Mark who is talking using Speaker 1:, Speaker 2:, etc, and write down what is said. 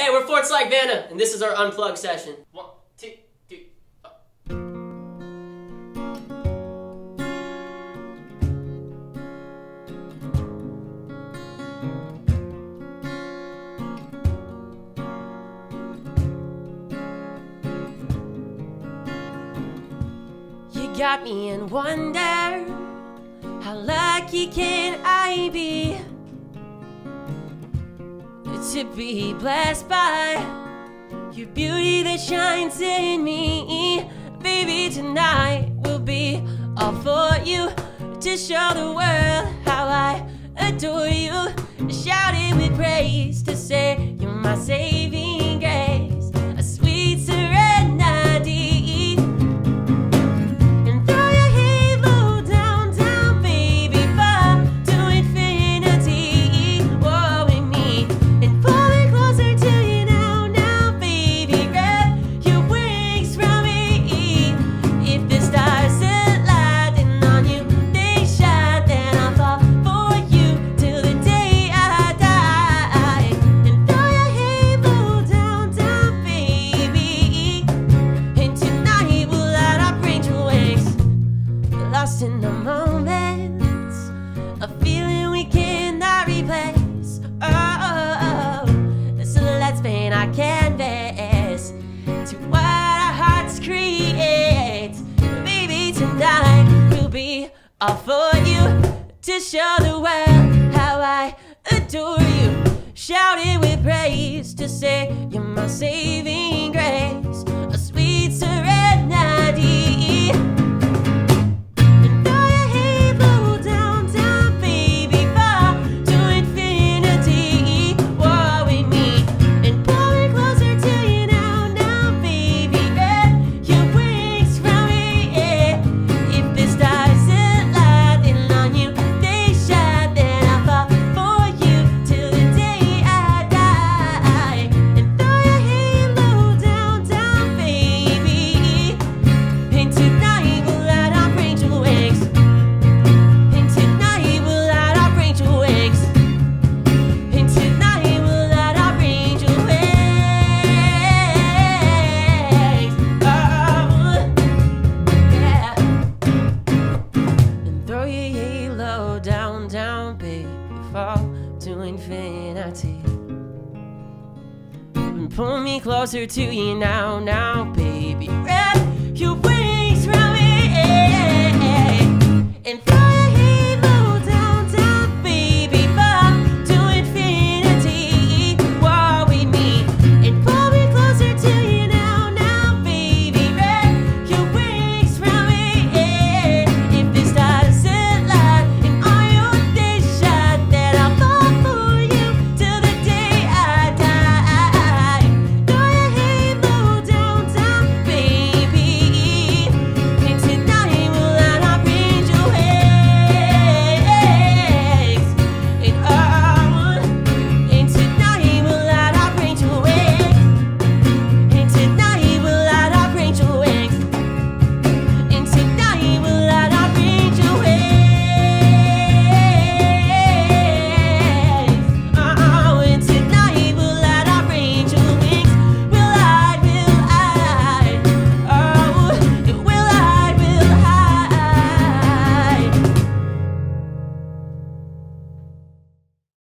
Speaker 1: Hey, we're Forts Like Vana, and this is our unplugged session. One, two, three. four.
Speaker 2: You got me in wonder. How lucky can I be to be blessed by your beauty that shines in me? Baby, tonight will be all for you to show the world how I adore you. Shout it with praise to say Lost in the moment. A feeling we cannot replace. Oh, so let's paint our canvas To what our hearts create. Baby, tonight will be all for you To show the world how I adore you. Shout it with praise to say you're my saving infinity. Pull me closer to you now, now, baby. Wrap your